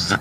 Zip.